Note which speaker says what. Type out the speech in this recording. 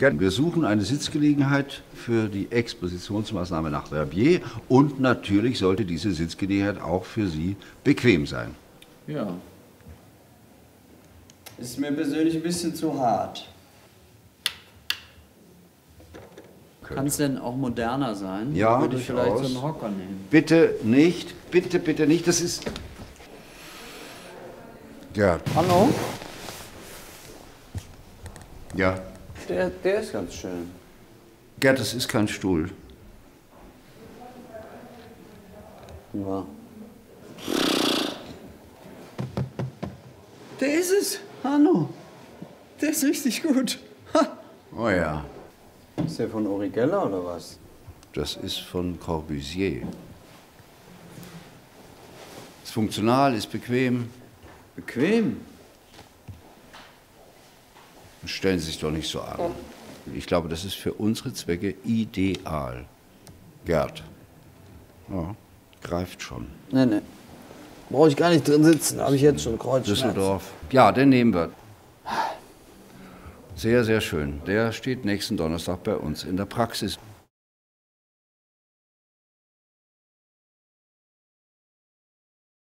Speaker 1: Gerd, wir suchen eine Sitzgelegenheit für die Expositionsmaßnahme nach Verbier und natürlich sollte diese Sitzgelegenheit auch für Sie bequem sein.
Speaker 2: Ja. Ist mir persönlich ein bisschen zu hart. Kann es denn auch moderner sein?
Speaker 1: Ja,
Speaker 2: Würde ich vielleicht so
Speaker 1: durchaus.
Speaker 2: einen Hocker nehmen.
Speaker 1: Bitte nicht, bitte, bitte nicht, das ist... Gerd,
Speaker 2: Hallo?
Speaker 1: ja.
Speaker 2: Der, der ist ganz schön.
Speaker 1: Gerd, das ist kein Stuhl.
Speaker 2: Ja. Der ist es. Hanno. Der ist richtig gut. Ha.
Speaker 1: Oh ja,
Speaker 2: Ist der von Uri Geller oder was?
Speaker 1: das ist von Corbusier. Ist funktional, ist bequem.
Speaker 2: Bequem.
Speaker 1: Stellen Sie sich doch nicht so an. Ich glaube, das ist für unsere Zwecke ideal. Gerd. Ja, greift schon.
Speaker 2: Nee, nee. Brauche ich gar nicht drin sitzen. Habe ich jetzt schon Kreuzschmerzen.
Speaker 1: Düsseldorf. Ja, den nehmen wir. Sehr, sehr schön. Der steht nächsten Donnerstag bei uns in der Praxis.